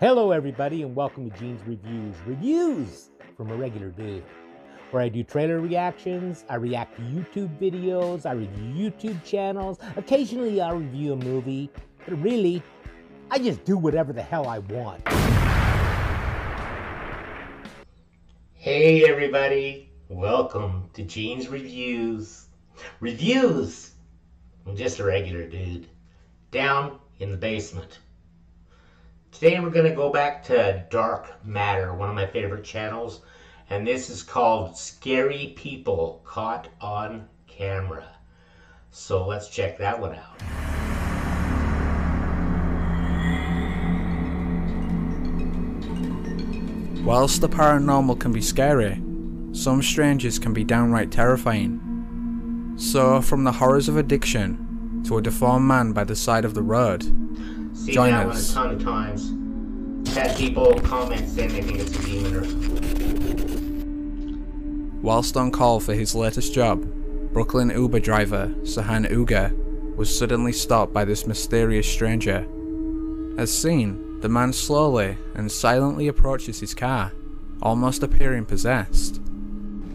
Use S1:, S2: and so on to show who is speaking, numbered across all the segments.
S1: Hello, everybody, and welcome to Gene's Reviews. Reviews from a regular dude, where I do trailer reactions, I react to YouTube videos, I review YouTube channels. Occasionally, I'll review a movie, but really, I just do whatever the hell I want. Hey, everybody, welcome to Gene's Reviews. Reviews! I'm just a regular dude, down in the basement. Today we're going to go back to Dark Matter, one of my favorite channels, and this is called Scary People Caught on Camera. So let's check that one out.
S2: Whilst the paranormal can be scary, some strangers can be downright terrifying. So, from the horrors of addiction to a deformed man by the side of the road,
S1: Seen
S2: Join
S1: that
S2: us.
S1: one a ton of times. Had people comment saying they think it's a demon or
S2: Whilst on call for his latest job, Brooklyn Uber driver Sahan Uga was suddenly stopped by this mysterious stranger. As seen, the man slowly and silently approaches his car, almost appearing possessed.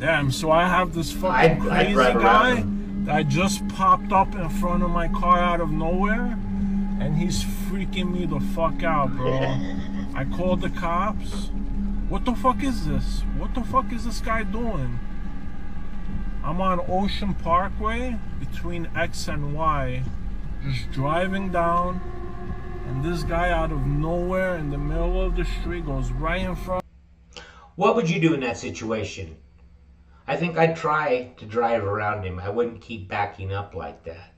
S3: Damn, so I have this fucking
S1: I'd- I'd
S3: crazy guy that just popped up in front of my car out of nowhere, and he's freaking me the fuck out, bro. I called the cops. What the fuck is this? What the fuck is this guy doing? I'm on Ocean Parkway between X and Y, just driving down, and this guy out of nowhere in the middle of the street goes right in front.
S1: What would you do in that situation? I think I'd try to drive around him. I wouldn't keep backing up like that.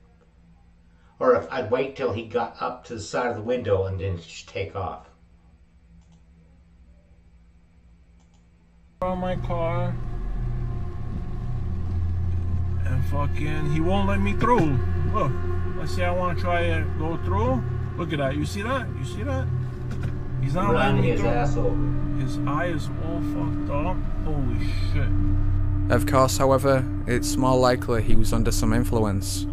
S1: Or if I'd wait till he got up to the side of the window and then just take off.
S3: on my car. And fucking he won't let me through. Look let's say i want to try and go through. Look at that you see that? You see that? He's not
S1: Run
S3: letting me
S1: his
S3: through.
S1: ass over.
S3: his eye is all fucked up. Holy shit.
S2: Of course, however, it's more likely he was under some influence.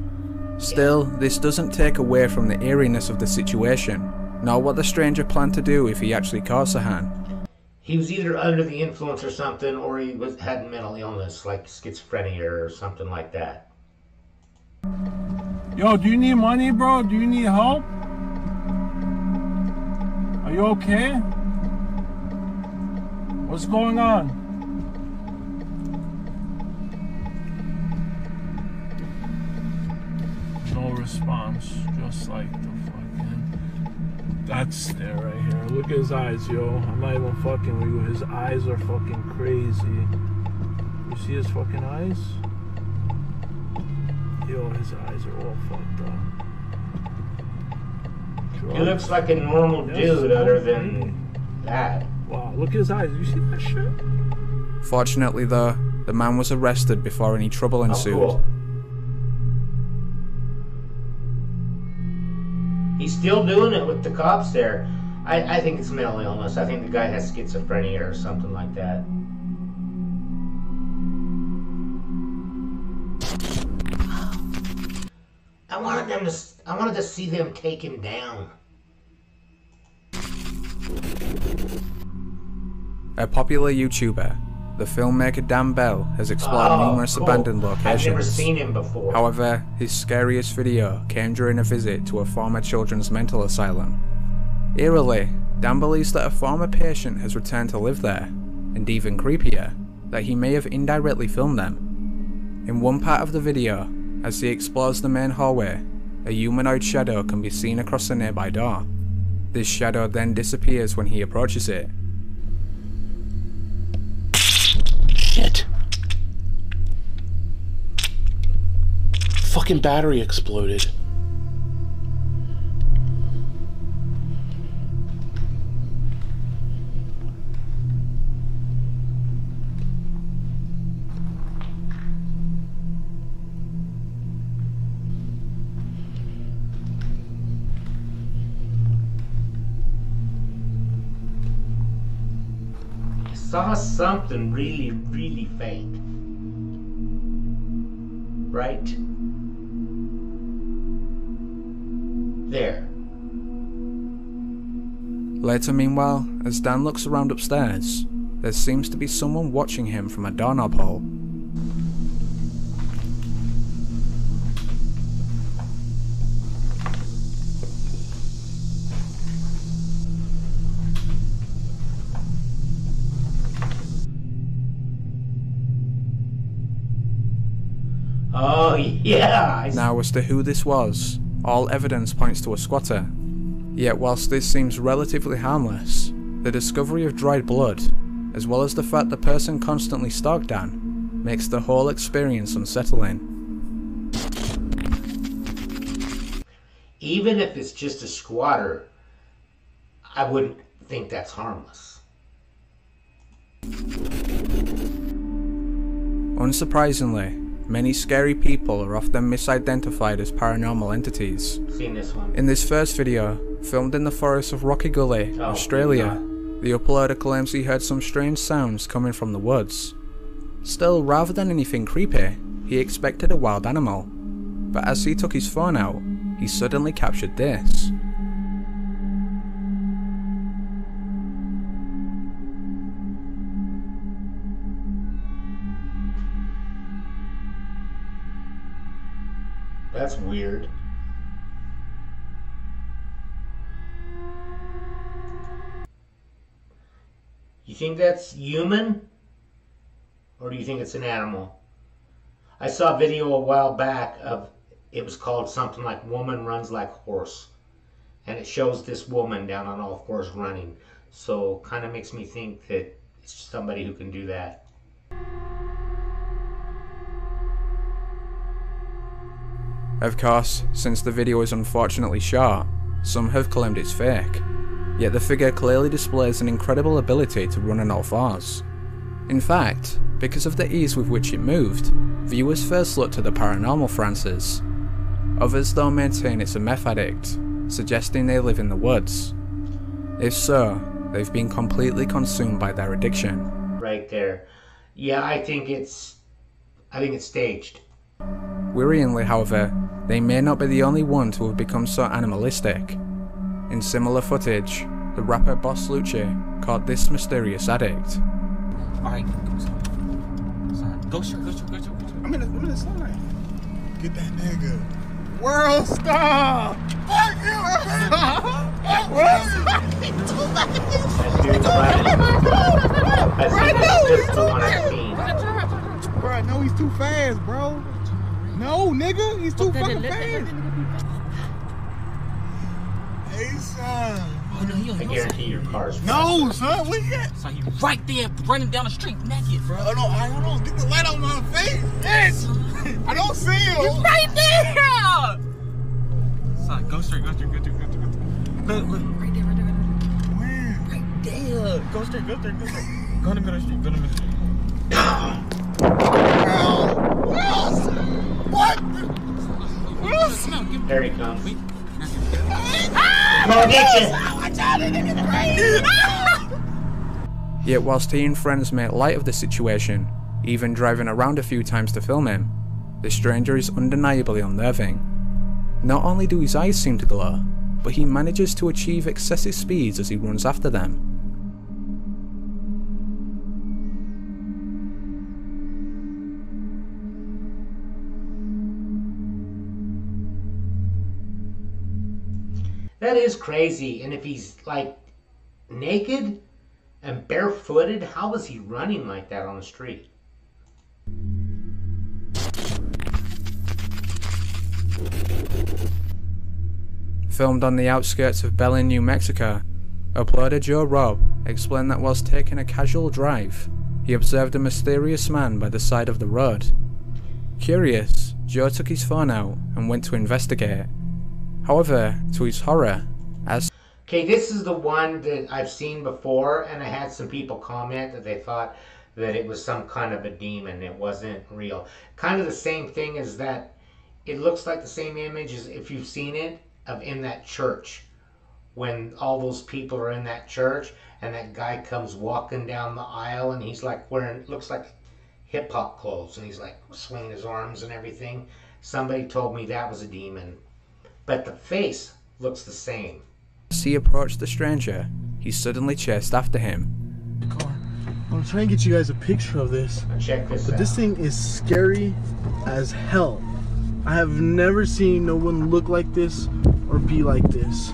S2: Still, this doesn't take away from the eeriness of the situation, nor what the stranger planned to do if he actually caught Sahan.
S1: He was either under the influence or something, or he was had mental illness like schizophrenia or something like that.
S3: yo do you need money bro do you need help are you okay what's going on no response just like the fucking that's there right here. Look at his eyes yo. I'm not even fucking with you. His eyes are fucking crazy. You see his fucking eyes? Yo his eyes are all fucked up.
S1: He looks like a normal
S3: Yes,
S1: dude other than that.
S3: wow look at his eyes. You see that shit?
S2: Fortunately, though, the man was arrested before any trouble
S1: Oh,
S2: ensued.
S1: cool. Still doing it with the cops there. I, I think it's mental illness. I think the guy has schizophrenia or something like that. I wanted them to. I wanted to see them take him down.
S2: A popular YouTuber, the filmmaker Dan Bell has explored
S1: Oh,
S2: numerous
S1: cool.
S2: abandoned locations.
S1: I've never seen him before.
S2: However, his scariest video came during a visit to a former children's mental asylum. Eerily, Dan believes that a former patient has returned to live there, and even creepier, that he may have indirectly filmed them. In one part of the video, as he explores the main hallway, a humanoid shadow can be seen across a nearby door. This shadow then disappears when he approaches it,
S4: Fucking battery exploded.
S1: I saw something really, really faint. Right there.
S2: Later, meanwhile, as Dan looks around upstairs, there seems to be someone watching him from a doorknob hole.
S1: Oh, yeah.
S2: Now, as to who this was, all evidence points to a squatter. Yet, whilst this seems relatively harmless, the discovery of dried blood, as well as the fact the person constantly stalked Dan, makes the whole experience unsettling.
S1: Even if it's just a squatter, I wouldn't think that's harmless.
S2: Unsurprisingly, many scary people are often misidentified as paranormal entities.
S1: Seen this one?
S2: In this first video, filmed in the forest of Rocky Gully,
S1: Oh,
S2: Australia, the uploader claims he heard some strange sounds coming from the woods. Still, rather than anything creepy, he expected a wild animal. But as he took his phone out, he suddenly captured this.
S1: That's weird. You think that's human? Or do you think it's an animal? I saw a video a while back of it was called something like Woman Runs Like Horse. And it shows this woman down on all fours running. So kind of makes me think that it's somebody who can do that.
S2: Of course, since the video is unfortunately short, some have claimed it's fake. Yet the figure clearly displays an incredible ability to run on all fours. In fact, because of the ease with which it moved, viewers first looked to the paranormal Francis. Others though maintain it's a meth addict, suggesting they live in the woods. If so, they've been completely consumed by their addiction.
S1: Right there. Yeah, I think it's I think it's staged.
S2: Worryingly, however, they may not be the only one to have become so animalistic. In similar footage, the rapper Boss Lucci caught this mysterious addict.
S5: Alright, go straight, go straight, go straight, go straight.
S6: I'm in the, I'm in the slide. Get that nigga. World star. Fuck you. World star.
S1: That dude's running. That's, that's the one I've seen.
S6: Bro, no, he's too fast, bro. No, nigga, he's too fucking fast. Hey, son.
S5: Oh, no, he on
S1: I
S5: your
S1: guarantee your car's
S6: No, son, what you got?
S5: So he right there running down the street naked, bro.
S6: Hold on, I don't know. Get the light on my face. Yes. I don't see him.
S5: He's right there! Son, go straight, go straight, go straight, go straight, go straight. Look, look, right there, right there, right there.
S6: Where?
S5: Right there. Go straight, go straight, go straight. Go in the middle of the street, go in the middle of the street.
S6: World. World. What? World.
S5: Smell, give
S1: There he comes.
S5: Wait.
S1: Go get you.
S6: Watch out, that nigga crazy.
S2: Yet, whilst he and friends make light of the situation, even driving around a few times to film him, the stranger is undeniably unnerving. Not only do his eyes seem to glow, but he manages to achieve excessive speeds as he runs after them.
S1: That is crazy. And if he's like naked and barefooted, how is he running like that on the street?
S2: Filmed on the outskirts of Belen, New Mexico, uploader Joe Robb explained that whilst taking a casual drive, he observed a mysterious man by the side of the road. Curious, Joe took his phone out and went to investigate. However, to his horror, as
S1: Okay, this is the one that I've seen before, and I had some people comment that they thought that it was some kind of a demon. It wasn't real. Kind of the same thing as that. It looks like the same image as if you've seen it of in that church when all those people are in that church and that guy comes walking down the aisle and he's like wearing looks like hip hop clothes and he's like swinging his arms and everything. Somebody told me that was a demon, but the face looks the same.
S2: As he approached the stranger, he suddenly chased after him.
S6: car. I'm trying to get you guys a picture of this.
S1: Check this
S6: But
S1: out.
S6: this thing is scary as hell. I have never seen no one look like this or be like this.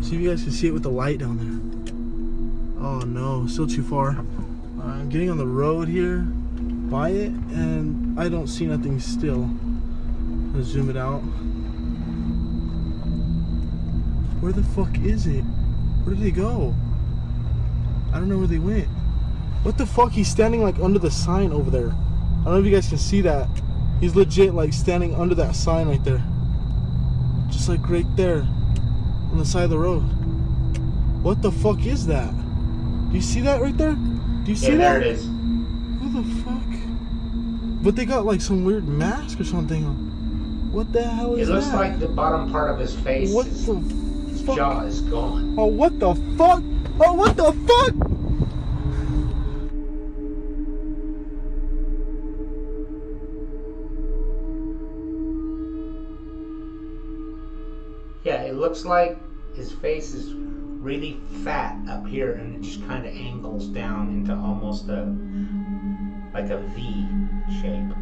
S6: See if you guys can see it with the light down there. Oh no, still too far. I'm getting on the road here by it and I don't see nothing still. Let's zoom it out. Where the fuck is it? Where did they go? I don't know where they went. What the fuck? He's standing like under the sign over there. I don't know if you guys can see that. He's legit like standing under that sign right there. Just like right there. On the side of the road. What the fuck is that? Do you see that right there? Do you see
S1: yeah,
S6: that?
S1: there it is.
S6: Who the fuck? But they got like some weird mask or something on. What the hell
S1: It
S6: is
S1: looks
S6: that?
S1: like the bottom part of his face,
S6: what
S1: is,
S6: the fuck?
S1: jaw is gone.
S6: Oh, what the fuck? Oh, what the fuck?
S1: Yeah, it looks like his face is really fat up here and it just kind of angles down into almost a like a V shape.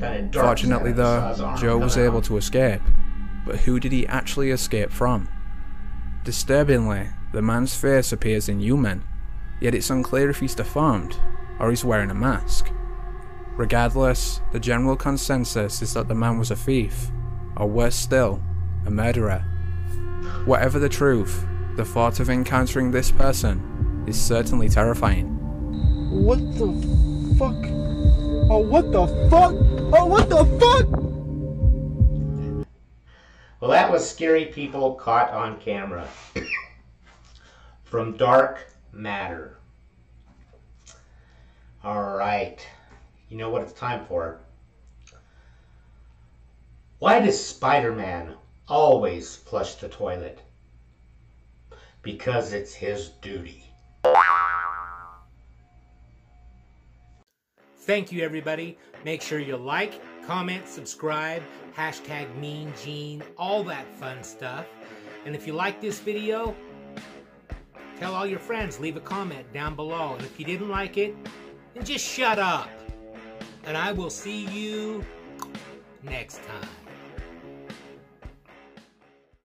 S1: Kind of
S2: Fortunately, though, Joe was able to escape. But who did he actually escape from? Disturbingly, the man's face appears inhuman, yet it's unclear if he's deformed or he's wearing a mask. Regardless, the general consensus is that the man was a thief, or worse still, a murderer. Whatever the truth, the thought of encountering this person is certainly terrifying.
S6: What the fuck? Oh, what the fuck? Oh, what the fuck?
S1: Well, that was scary people caught on camera from Dark Matter. All right, you know what it's time for. Why does Spider Man always flush the toilet? Because it's his duty. Thank you, everybody. Make sure you like, comment, subscribe, hashtag Mean Gene, all that fun stuff. And if you like this video, tell all your friends, leave a comment down below. And if you didn't like it, then just shut up. And I will see you next time.